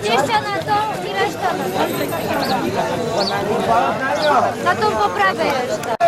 20 na tą i resztę na tą. Na tą poprawę reszta.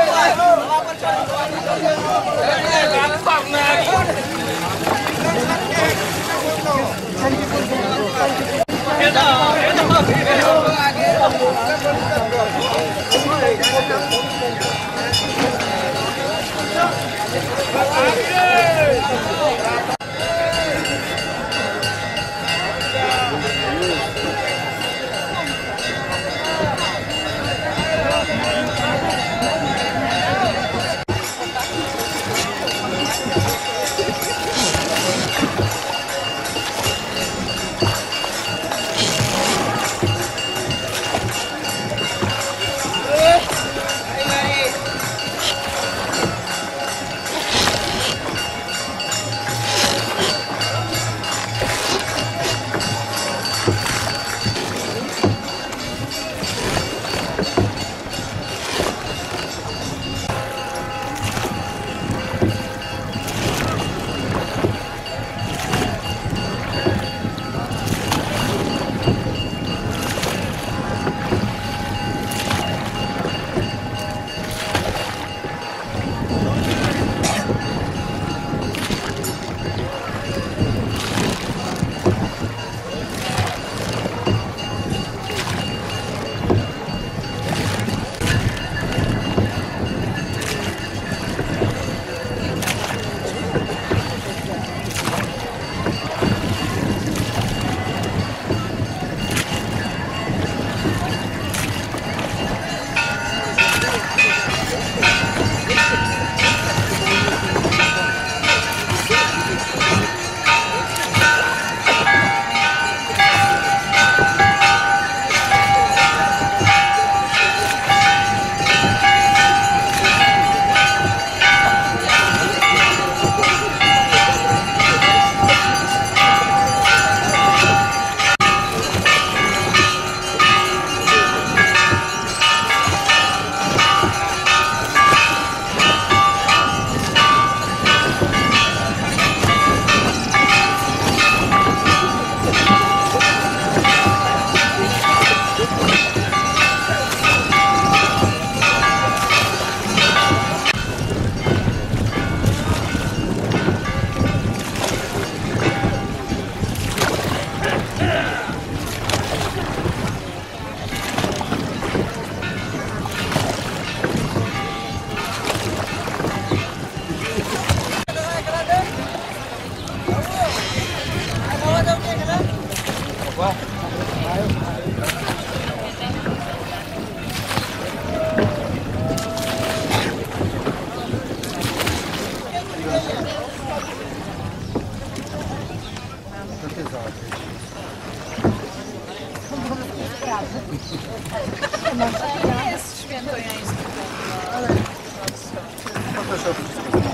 nosotros.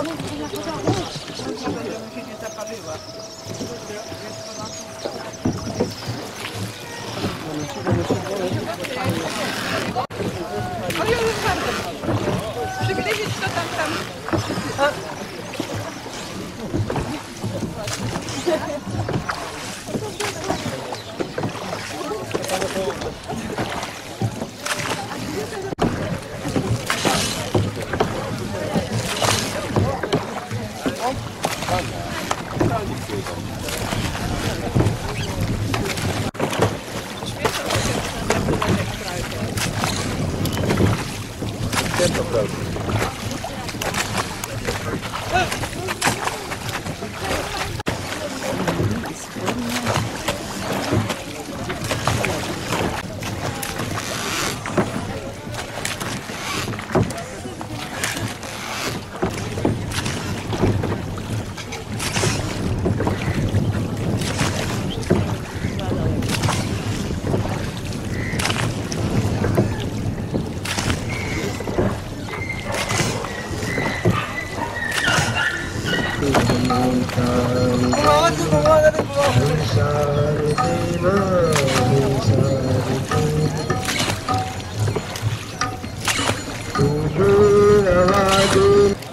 Ale już bardzo. Przybliżyć to tam, tam. Thank you. step approach.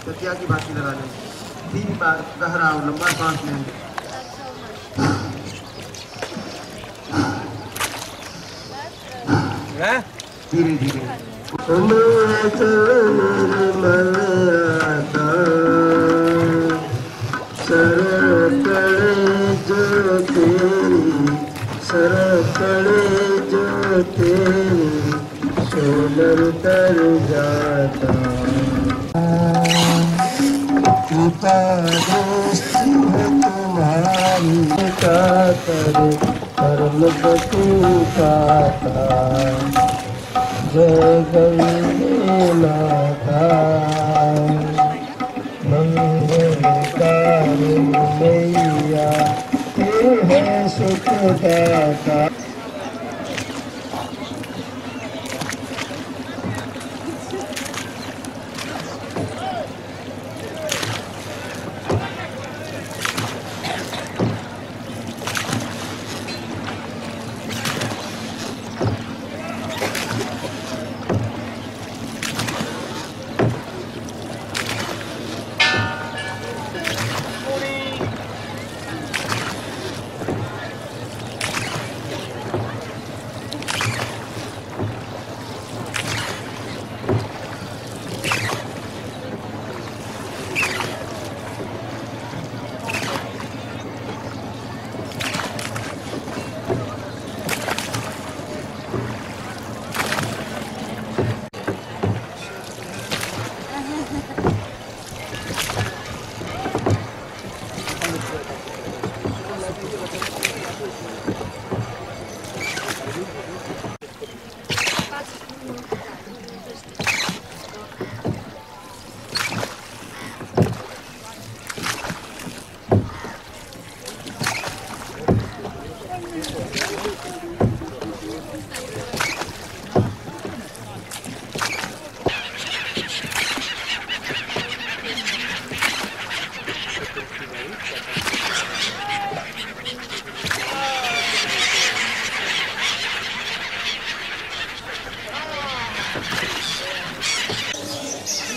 तकिया की बात लगा लें तीन बार गहराओ लंबा सांस लें धीरे धीरे सरकड़े जो तेरी सोलर तर जाता। कृपा दोस्ती है तुम्हारी का करे, कर्म बतू का जय गंगे माता। मंगलकारी मैया तू है सुखदाता